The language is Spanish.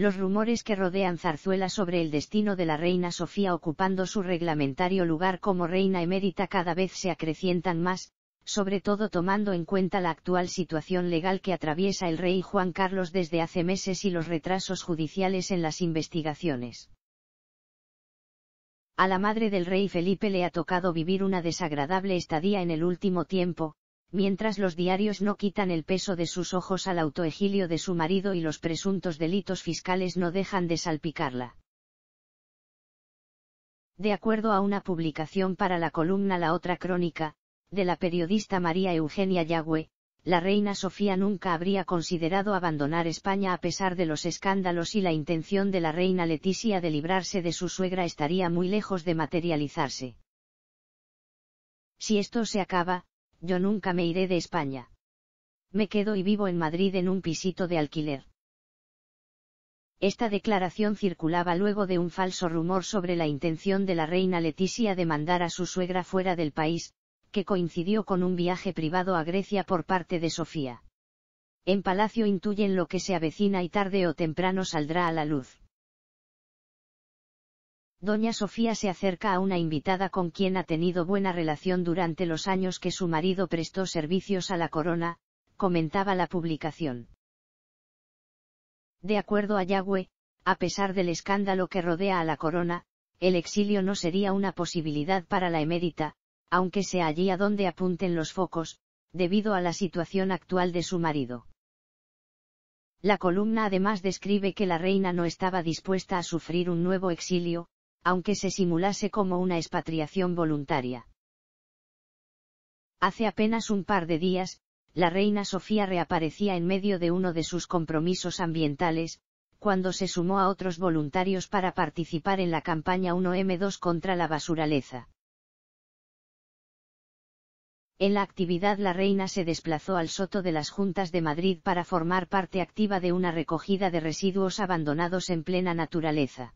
Los rumores que rodean Zarzuela sobre el destino de la reina Sofía ocupando su reglamentario lugar como reina emérita cada vez se acrecientan más, sobre todo tomando en cuenta la actual situación legal que atraviesa el rey Juan Carlos desde hace meses y los retrasos judiciales en las investigaciones. A la madre del rey Felipe le ha tocado vivir una desagradable estadía en el último tiempo, mientras los diarios no quitan el peso de sus ojos al autoegilio de su marido y los presuntos delitos fiscales no dejan de salpicarla. De acuerdo a una publicación para la columna La Otra Crónica, de la periodista María Eugenia Yagüe, la reina Sofía nunca habría considerado abandonar España a pesar de los escándalos y la intención de la reina Leticia de librarse de su suegra estaría muy lejos de materializarse. Si esto se acaba, yo nunca me iré de España. Me quedo y vivo en Madrid en un pisito de alquiler. Esta declaración circulaba luego de un falso rumor sobre la intención de la reina Leticia de mandar a su suegra fuera del país, que coincidió con un viaje privado a Grecia por parte de Sofía. En Palacio intuyen lo que se avecina y tarde o temprano saldrá a la luz. Doña Sofía se acerca a una invitada con quien ha tenido buena relación durante los años que su marido prestó servicios a la corona, comentaba la publicación. De acuerdo a Yagüe, a pesar del escándalo que rodea a la corona, el exilio no sería una posibilidad para la emérita, aunque sea allí a donde apunten los focos, debido a la situación actual de su marido. La columna además describe que la reina no estaba dispuesta a sufrir un nuevo exilio, aunque se simulase como una expatriación voluntaria. Hace apenas un par de días, la reina Sofía reaparecía en medio de uno de sus compromisos ambientales, cuando se sumó a otros voluntarios para participar en la campaña 1M2 contra la basuraleza. En la actividad la reina se desplazó al Soto de las Juntas de Madrid para formar parte activa de una recogida de residuos abandonados en plena naturaleza.